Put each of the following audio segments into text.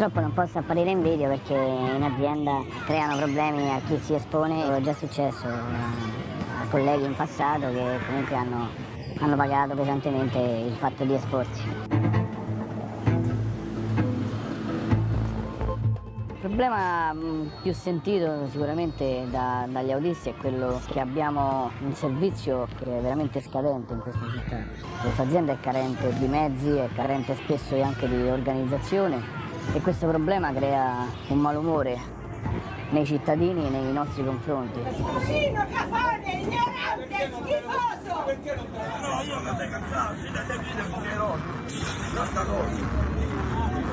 Purtroppo non posso apparire in video perché in azienda creano problemi a chi si espone. È già successo a, colleghi in passato che comunque hanno, hanno pagato pesantemente il fatto di esporsi. Il problema mh, più sentito sicuramente da- dagli autisti è quello che abbiamo un servizio che è veramente scadente in questa città. Questa azienda è carente di mezzi, è carente spesso anche di organizzazione e questo problema crea un malumore nei cittadini e nei nostri confronti. Cuscino, cafone, ignorante, schifoso!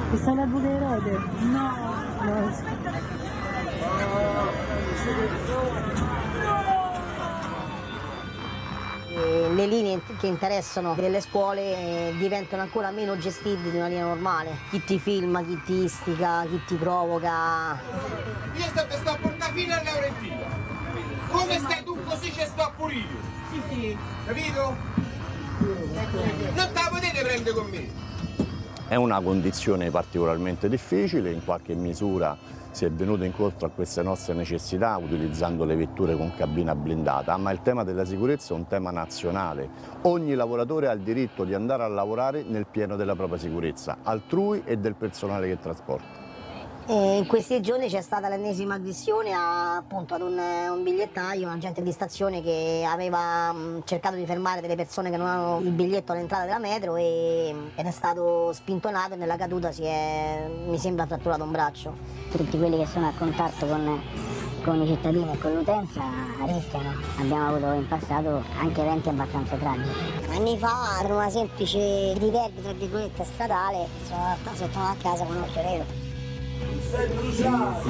Ti stai la buca erode? No! no. Le linee che interessano delle scuole eh, diventano ancora meno gestibili di una linea normale. Chi ti filma, chi ti istiga, chi ti provoca. Io sto, sto a portare fino a Laurentino. Come stai tu così ci sto pure io. Sì, sì. Capito? Non te la potete prendere con me. È una condizione particolarmente difficile, in qualche misura si è venuto incontro a queste nostre necessità utilizzando le vetture con cabina blindata, ma il tema della sicurezza è un tema nazionale. Ogni lavoratore ha il diritto di andare a lavorare nel pieno della propria sicurezza, altrui e del personale che trasporta. E in questi giorni c'è stata l'ennesima aggressione a, appunto, ad un, un bigliettaio, un agente di stazione che aveva mh, cercato di fermare delle persone che non avevano il biglietto all'entrata della metro e, ed è stato spintonato e nella caduta si è, mi sembra, fratturato un braccio. Tutti quelli che sono a contatto con, con i cittadini e con l'utenza rischiano. Abbiamo avuto in passato anche eventi abbastanza tragici. Anni fa, per una semplice diverbio, tra virgolette, stradale, sono sotto una casa con un occhio nero. Sem bruxar.